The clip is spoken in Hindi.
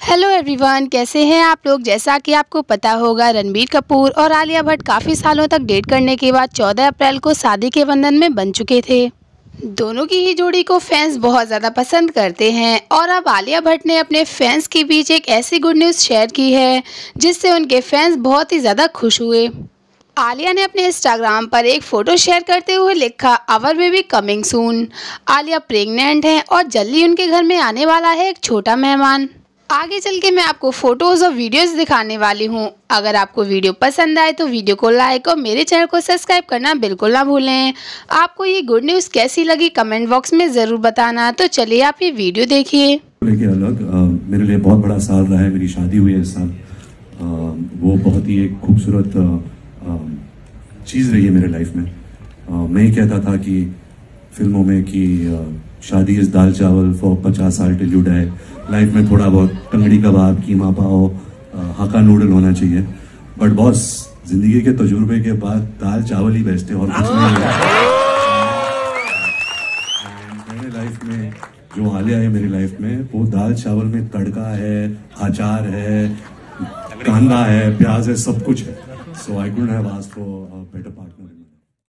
हेलो एवरीवन कैसे हैं आप लोग? जैसा कि आपको पता होगा, रणबीर कपूर और आलिया भट्ट काफ़ी सालों तक डेट करने के बाद 14 अप्रैल को शादी के बंधन में बन चुके थे। दोनों की ही जोड़ी को फैंस बहुत ज़्यादा पसंद करते हैं और अब आलिया भट्ट ने अपने फैंस के बीच एक ऐसी गुड न्यूज़ शेयर की है, जिससे उनके फैंस बहुत ही ज़्यादा खुश हुए। आलिया ने अपने इंस्टाग्राम पर एक फ़ोटो शेयर करते हुए लिखा our baby coming soon Alia pregnant हैं और जल्दी उनके घर में आने वाला है एक छोटा मेहमान। आगे चल के मैं आपको फ़ोटोज़ और वीडियोस दिखाने वाली हूँ। अगर आपको वीडियो पसंद आए तो वीडियो को लाइक और मेरे चैनल को सब्सक्राइब करना बिल्कुल ना भूलें। आपको ये गुड न्यूज़ कैसी लगी कमेंट बॉक्स में ज़रूर बताना। तो चलिए आप ये वीडियो देखिए। अलग मेरे लिए बहुत बड़ा साल रहा है मेरी शादी हुई है इस साल। वो बहुत ही एक खूबसूरत चीज़ रही है मेरे लाइफ में। आ, मैं कहता था कि फ़िल्मों में कि शादी इस दाल चावल फॉर पचास साल टिल यू डाई लाइफ में थोड़ा बहुत टंगड़ी कबाब, कीमा पाओ हका नूडल होना चाहिए। बट बॉस ज़िंदगी के तजुर्बे के बाद दाल चावल ही बेस्ट है और कुछ नहीं। है मेरे लाइफ में, जो आलिया है मेरी लाइफ में, वो दाल चावल में तड़का है, अचार है, कांदा है, प्याज है, सब कुछ है। So I could have asked for better partner